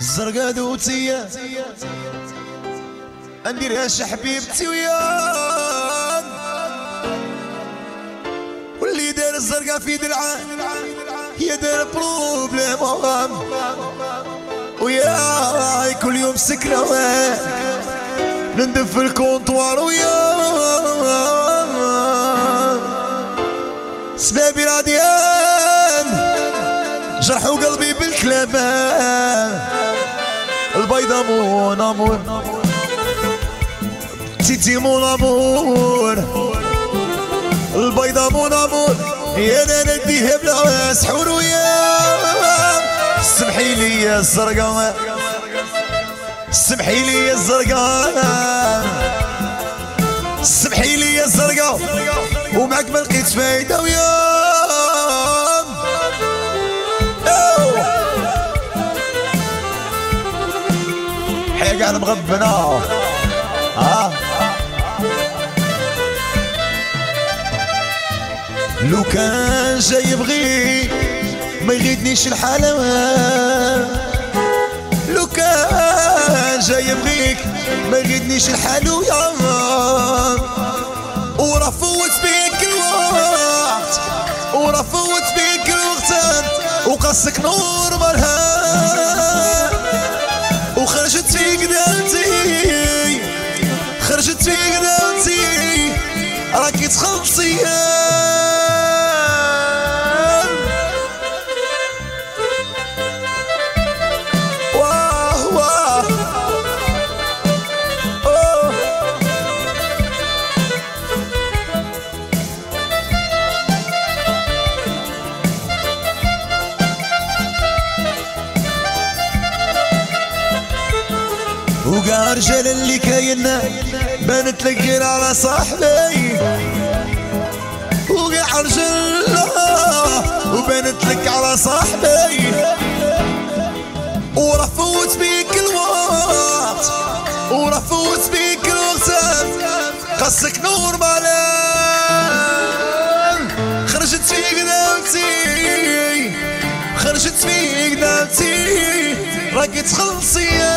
الزرقا دوتية نديرهاش حبيبتي وياك. واللي دار الزرقا في درعه هي دار بروبليم. ويا كل يوم سكنة نندف في الكونطوار ويا سبابي راديان جرحوا قلبي بالكلام البيضة mon amour تيتي mon amour البيضة mon amour يا أنا نديها بلا سحور ويا سمحي لي يا الزرقاء سمحي لي يا الزرقاء سمحي لي يا الزرقاء ومعك ما لقيت فايدة ويا على مغبنا ها؟ لو كان جاي يبغي ما يغيدنيش الحلاوة. لو كان جاي يبغيك ما يغيدنيش الحال ويا ورا فوت بيك الوقت ورا فوت بيك الوقت وقصك نور مرهان أوه. وقع رجال اللي كاين بانت لك غير على صاحبي وقع رجال وبانت لك على صاحبي. ورا فوت بيك الوقت ورا فوت الوقت. قصك نور مالان خرجت فيك دالتي خرجت فيك دالتي راكي تخلصي